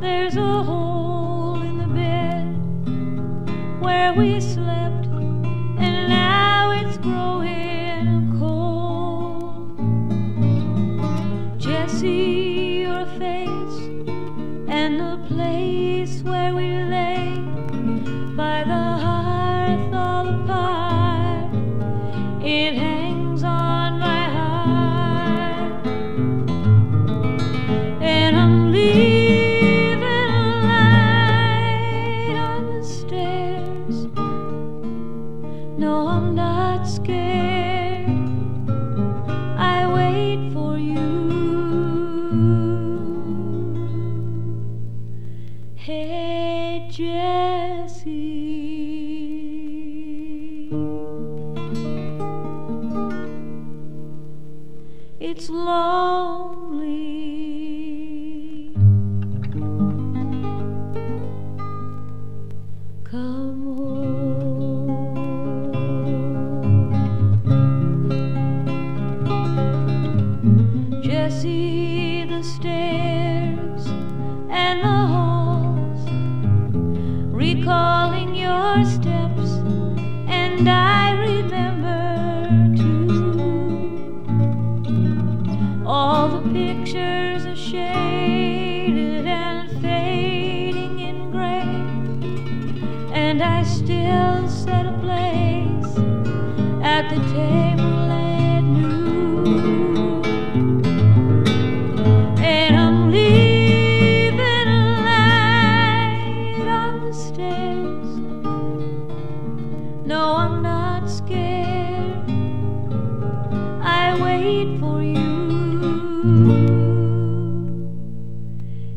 There's a hole in the bed where we slept. place where we lay by the hearth all apart. It hangs on my heart, and I'm leaving a light on the stairs. No, I'm not scared. Jesse. It's lonely. Come home. Jesse, the stairs and the halls, recalling your steps, and I remember too. All the pictures are shaded and fading in gray, and I still set a place at the table No, I'm not scared. I wait for you.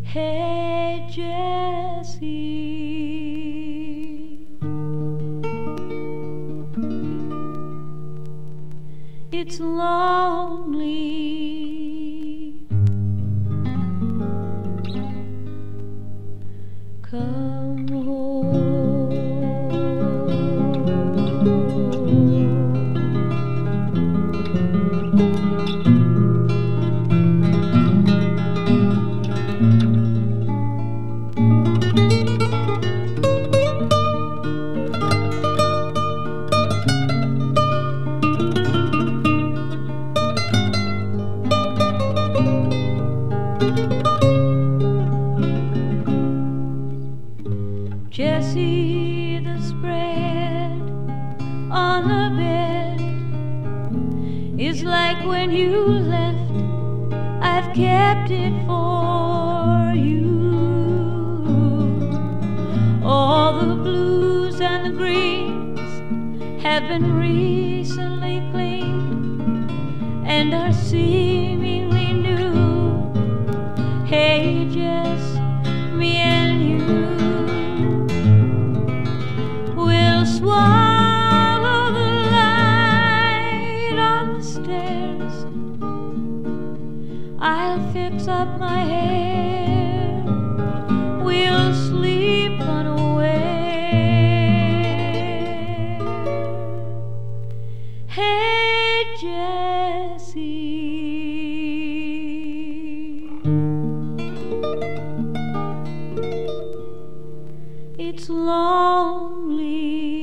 Hey, Jesse. It's lonely. Come Jesse, the spread on the bed is like when you left. I've kept it for you. All the blues and the greens have been recently cleaned and are seemingly Up my hair. We'll sleep unaware. Hey, Jesse. It's lonely.